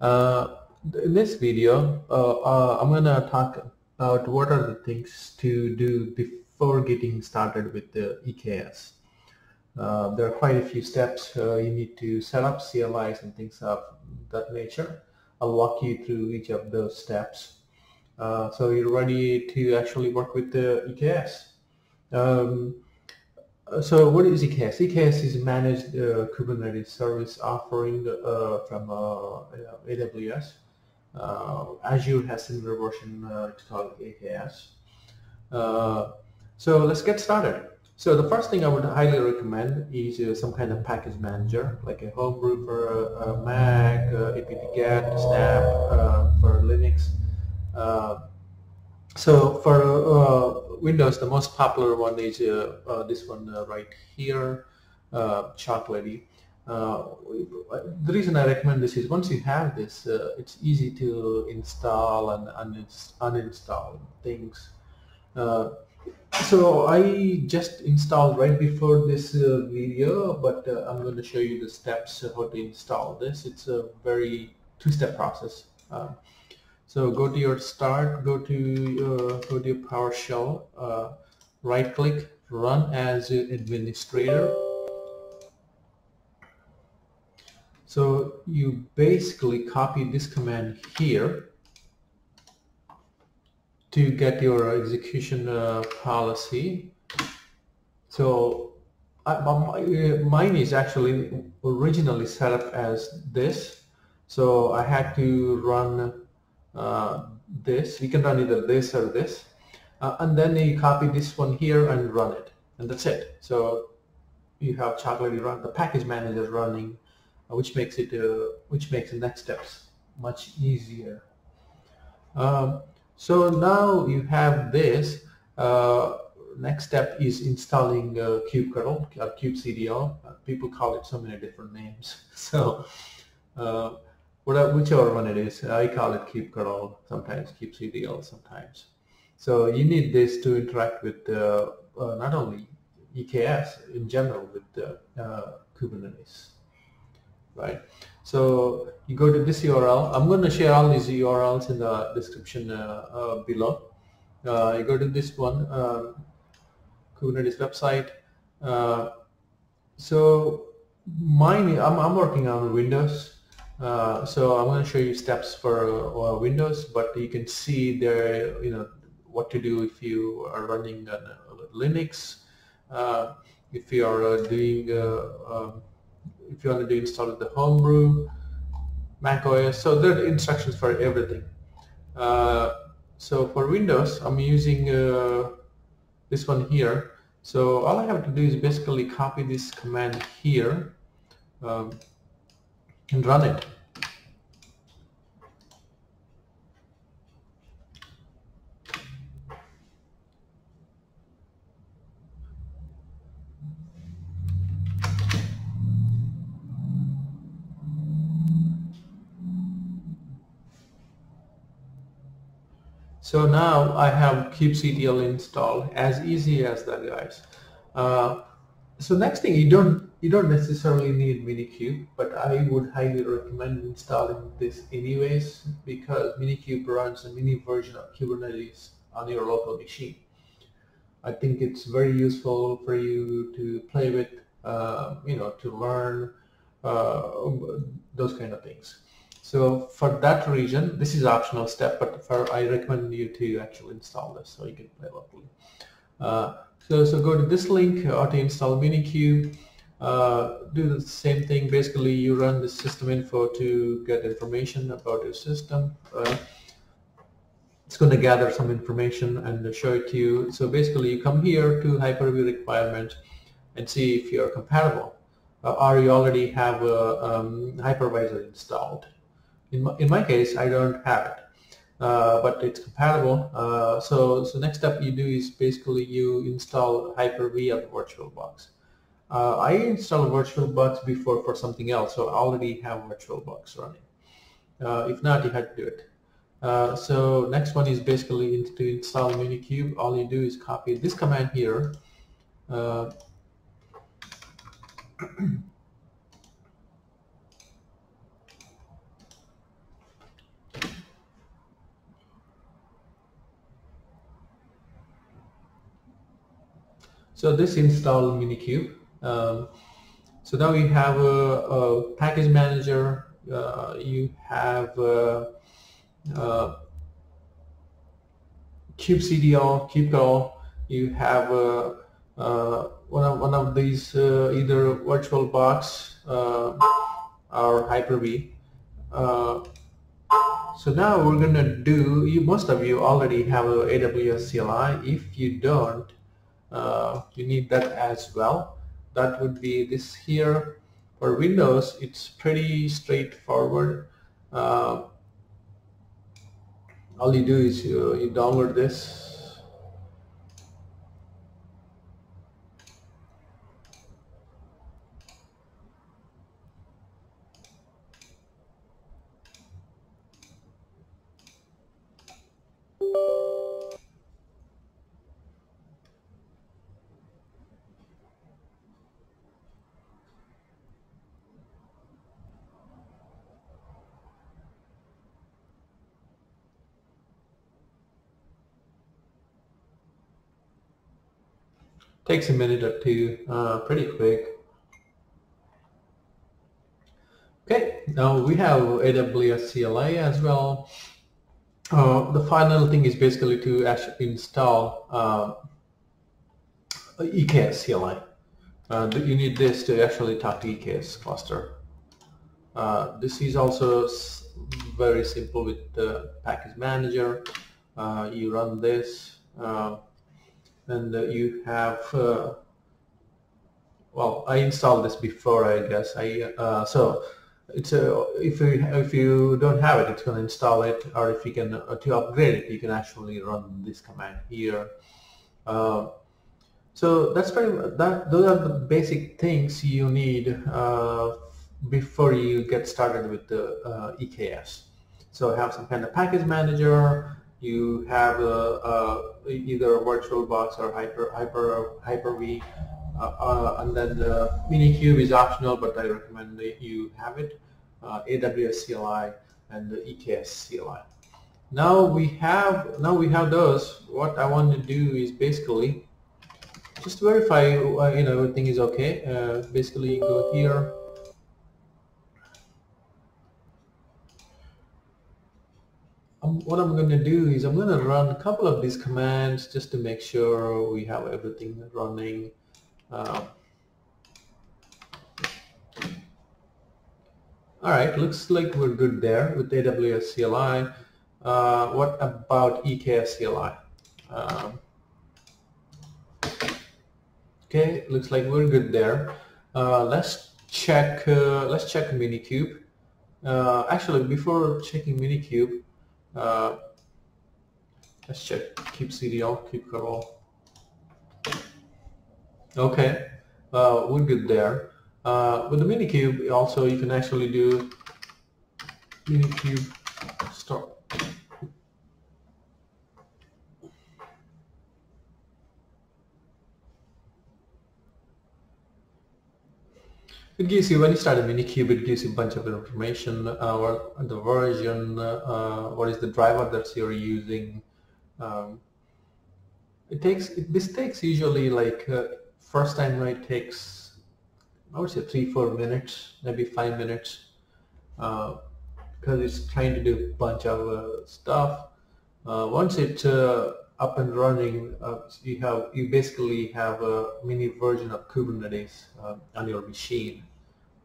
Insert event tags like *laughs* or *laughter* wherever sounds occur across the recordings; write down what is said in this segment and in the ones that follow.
Uh, in this video, uh, uh, I'm gonna talk about what are the things to do before getting started with the EKS. Uh, there are quite a few steps uh, you need to set up CLIs and things of that nature. I'll walk you through each of those steps. Uh, so you're ready to actually work with the EKS. Um, uh, so what is EKS? EKS is a managed uh, Kubernetes service offering uh, from uh, uh AWS. Uh, Azure has similar version, uh, it's called AKS. Uh, so let's get started. So the first thing I would highly recommend is some kind of package manager, like a homebrew for Mac, apt-get, snap for Linux. so for Windows, the most popular one is uh, uh, this one uh, right here, Chocolatey. the reason I recommend this is once you have this, it's easy to install and uninstall things. So I just installed right before this uh, video, but uh, I'm going to show you the steps how to install this. It's a very two-step process. Uh, so go to your start, go to uh, go to your PowerShell, uh, right click, run as administrator. So you basically copy this command here to get your execution uh, policy. So I, mine is actually originally set up as this. So I had to run uh, this. You can run either this or this. Uh, and then you copy this one here and run it. And that's it. So you have Chocolatey run, the package manager running, uh, which makes it, which makes the next steps much easier. Um, so now you have this. Uh, next step is installing uh, kubectl or kubectl. Uh, people call it so many different names. *laughs* So whichever one it is. I call it keep kubectl, sometimes kubectl, sometimes. So you need this to interact with uh, uh, not only EKS in general with uh, Kubernetes, right? So you go to this URL. I'm going to share all these URLs in the description uh, uh, below. Uh, you go to this one, um, Kubernetes website. so mine, I'm, I'm working on Windows. Uh, so I'm going to show you steps for uh, Windows, but you can see there, you know, what to do if you are running on Linux, uh, if you are uh, doing, uh, um, if you want to do install the homebrew, Mac OS. So there are instructions for everything. so for Windows, I'm using this one here. So all I have to do is basically copy this command here. Um, and run it. So now I have kubectl installed as easy as that guys. Uh, so next thing you don't you don't necessarily need Minikube, but I would highly recommend installing this anyways because Minikube runs a mini version of Kubernetes on your local machine. I think it's very useful for you to play with, uh, you know, to learn uh, those kind of things. So for that reason, this is optional step, but for I recommend you to actually install this so you can play locally. Uh, so, so go to this link uh, to install Minikube. Uh, do the same thing. Basically, you run the system info to get information about your system. It's going to gather some information and show it to you. So basically, you come here to Hyper-V requirement and see if you're compatible uh, or you already have a um, hypervisor installed. In my, in my case, I don't have it uh, but it's compatible. Uh, so, so next step you do is basically you install Hyper-V on VirtualBox. Uh, I installed VirtualBox before for something else, so I already have VirtualBox running. Uh, if not, you had to do it. Uh, so next one is basically to install Minikube. All you do is copy this command here. *clears throat* So this install Minikube. Um, so now you have a, a package manager, uh, you have uh, uh, kubectl, kubectl, you have uh, uh, one of one of these uh, either VirtualBox or Hyper-V. so now we're gonna do. You most of you already have a AWS CLI. If you don't, you need that as well. That would be this here. For Windows, it's pretty straightforward. Uh, all you do is you, you download this Takes a minute or two, uh, pretty quick. Okay, now we have AWS CLI as well. Uh, the final thing is basically to actually install uh, EKS CLI. Uh, you need this to actually talk to EKS cluster. Uh, this is also very simple with the package manager. Uh, you run this. Uh, and uh, you have uh, well I installed this before I guess. I uh, so it's a if you if you don't have it it's going to install it or if you can uh, to upgrade it you can actually run this command here. Uh, so that's pretty that those are the basic things you need uh, before you get started with the EKS so have some kind of package manager you have a, a either a VirtualBox or Hyper Hyper Hyper-V, uh, uh, and then the Minikube is optional, but I recommend that you have it. Uh, AWS CLI and the EKS CLI. Now we have now we have those. What I want to do is basically just verify uh, you know everything is okay. Uh, basically, go here what I'm going to do is I'm going to run a couple of these commands just to make sure we have everything running. Uh, all right, looks like we're good there with AWS CLI. Uh, what about EKS CLI? Um, okay, looks like we're good there. Uh, let's check. Uh, let's check Minikube. Uh, actually, before checking Minikube, uh, let's check kubectl, kubectl. Okay, uh, we're good there. Uh, with the Minikube, also you can actually do Minikube start. It gives you, when you start a Minikube, it gives you a bunch of information, uh, what the version, uh, what is the driver that you're using. Um, it takes, it, this takes usually like, uh, first time it takes, I would say three, four minutes, maybe five minutes, because uh, it's trying to do a bunch of uh, stuff. Uh, once it's up and running, uh, you have you basically have a mini version of Kubernetes uh, on your machine,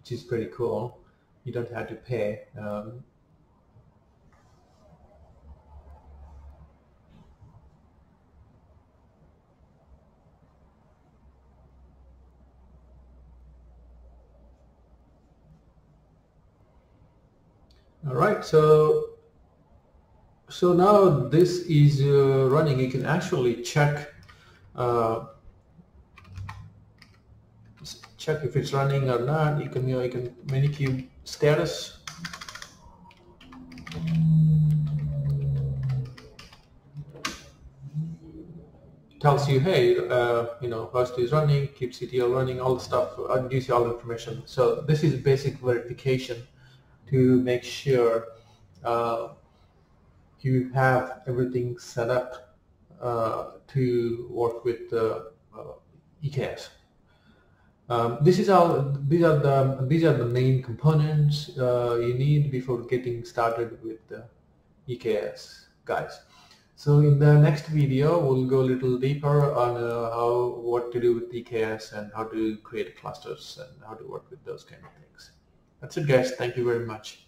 which is pretty cool. You don't have to pay. Um, All right, so so now this is uh, running. You can actually check uh, check if it's running or not. You can you know you can minikube status. Tells you hey uh, you know host is running kubectl running all the stuff uh, gives you all the information. So this is basic verification to make sure uh, you have everything set up uh, to work with uh, EKS. Um, this is all. These are the these are the main components uh, you need before getting started with the EKS, guys. So in the next video, we'll go a little deeper on uh, how what to do with EKS and how to create clusters and how to work with those kind of things. That's it, guys. Thank you very much.